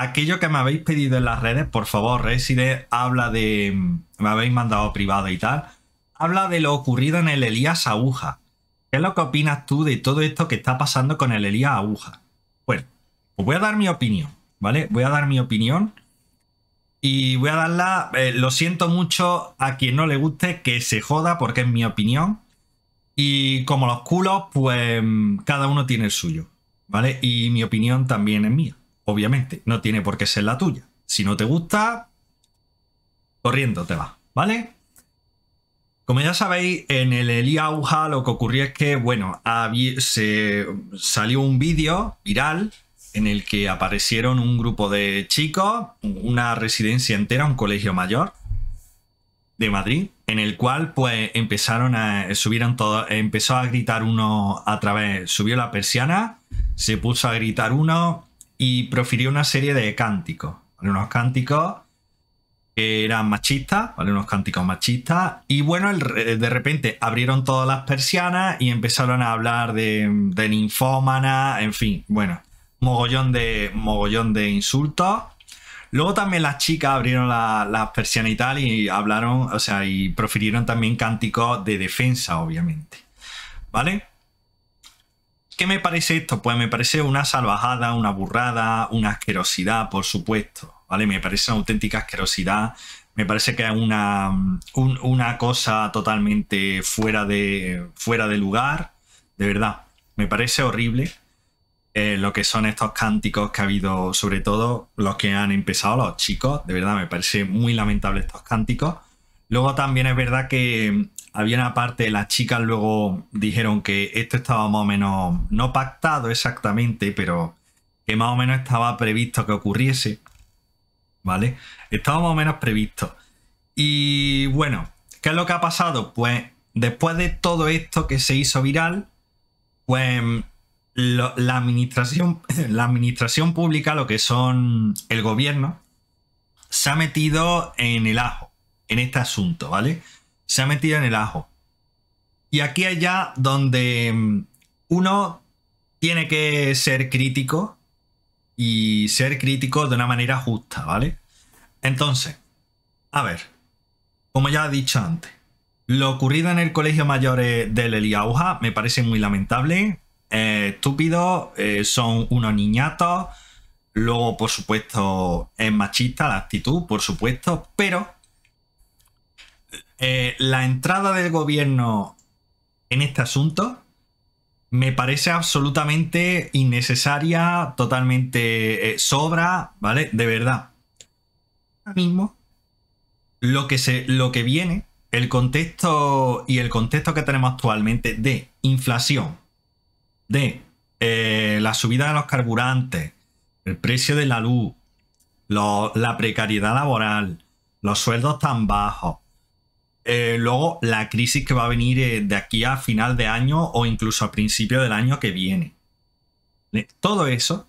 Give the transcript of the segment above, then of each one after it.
aquello que me habéis pedido en las redes, por favor, Reside habla de. Me habéis mandado privado y tal. Habla de lo ocurrido en el Elías Aguja. ¿Qué es lo que opinas tú de todo esto que está pasando con el Elías Aguja? Bueno, pues voy a dar mi opinión, ¿vale? Voy a dar mi opinión. Y voy a darla. eh, lo siento mucho a quien no le guste que se joda porque es mi opinión. Y como los culos, pues cada uno tiene el suyo, ¿vale? Y mi opinión también es mía, obviamente. No tiene por qué ser la tuya. Si no te gusta, corriendo te vas, ¿vale? Como ya sabéis, en el Elías Auja lo que ocurrió es que, bueno, se salió un vídeo viral en el que aparecieron un grupo de chicos, una residencia entera, un colegio mayor de Madrid, en el cual pues empezaron a subieron todo, empezó a gritar uno a través, subió la persiana, se puso a gritar uno y profirió una serie de cánticos, ¿vale? unos cánticos que eran machistas, ¿vale? unos cánticos machistas y bueno, de repente abrieron todas las persianas y empezaron a hablar de, de en fin, bueno, mogollón de mogollón de insultos. Luego también las chicas abrieron la- las persianas y tal y hablaron, o sea, y profirieron también cánticos de defensa, obviamente. ¿Vale? ¿Qué me parece esto? Pues me parece una salvajada, una burrada, una asquerosidad, por supuesto. ¿Vale? Me parece una auténtica asquerosidad. Me parece que es una, un- una cosa totalmente fuera de, fuera de lugar. De verdad. Me parece horrible eh, lo que son estos cánticos que ha habido, sobre todo los que han empezado, los chicos. De verdad, me parece muy lamentable estos cánticos. Luego también es verdad que había una parte, las chicas luego dijeron que esto estaba más o menos, no pactado exactamente, pero que más o menos estaba previsto que ocurriese. ¿Vale? Estaba más o menos previsto. Y bueno, ¿qué es lo que ha pasado? Pues después de todo esto que se hizo viral, pues la administración, la administración pública, lo que son el gobierno, se ha metido en el ajo, en este asunto, ¿vale? Se ha metido en el ajo. Y aquí es ya donde mm, uno tiene que ser crítico y ser crítico de una manera justa, ¿vale? Entonces, a ver, como ya he dicho antes, lo ocurrido en el Colegio Mayor del Eliauja me parece muy lamentable, eh, estúpido, son unos niñatos, luego por supuesto es machista la actitud, por supuesto, pero eh, la entrada del gobierno en este asunto me parece absolutamente innecesaria, totalmente eh, sobra, ¿vale? De verdad. Ahora mismo, lo que, se, lo que viene, el contexto y el contexto que tenemos actualmente de inflación, de eh, la subida de los carburantes, el precio de la luz, la precariedad laboral, los sueldos tan bajos, eh, luego la crisis que va a venir eh, de aquí a final de año o incluso a principio del año que viene. Todo eso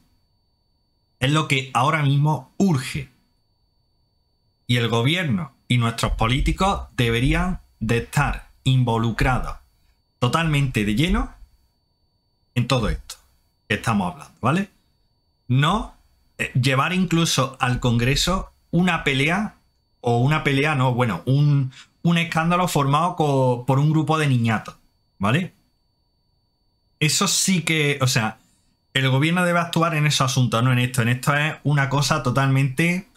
es lo que ahora mismo urge. Y el gobierno y nuestros políticos deberían de estar involucrados totalmente de lleno en todo esto que estamos hablando, ¿vale? No eh, llevar incluso al Congreso una pelea o una pelea, no, bueno, un, un escándalo formado por un grupo de niñatos, ¿vale? Eso sí que, o sea, el gobierno debe actuar en esos asuntos, no en esto. En esto es una cosa totalmente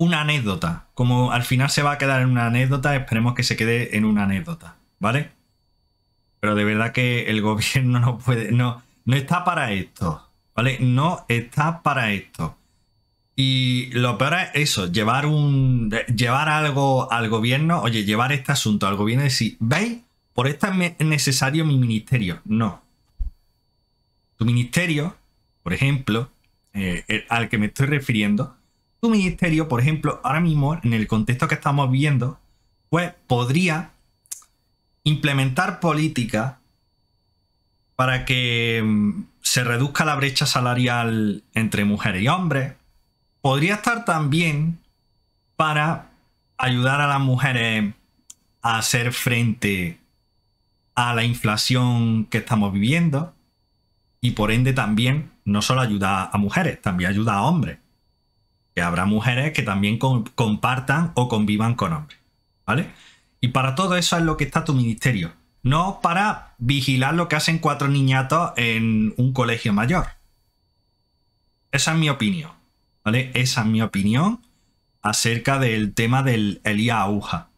una anécdota. Como al final se va a quedar en una anécdota, esperemos que se quede en una anécdota, ¿vale? Pero de verdad que el gobierno no puede, no, no está para esto, ¿vale? No está para esto. Y lo peor es eso, llevar un. llevar algo al gobierno, oye, llevar este asunto al gobierno y decir, ¿veis? Por esto es necesario mi ministerio. No. Tu ministerio, por ejemplo, eh, al que me estoy refiriendo, tu ministerio, por ejemplo, ahora mismo, en el contexto que estamos viviendo, pues podría implementar políticas para que mm, se reduzca la brecha salarial entre mujeres y hombres podría estar también para ayudar a las mujeres a hacer frente a la inflación que estamos viviendo y por ende también no solo ayuda a mujeres, también ayuda a hombres. Que habrá mujeres que también compartan o convivan con hombres. ¿Vale? Y para todo eso es lo que está tu ministerio. No para vigilar lo que hacen cuatro niñatos en un colegio mayor. Esa es mi opinión. ¿Vale? Esa es mi opinión acerca del tema del Elías Aguja.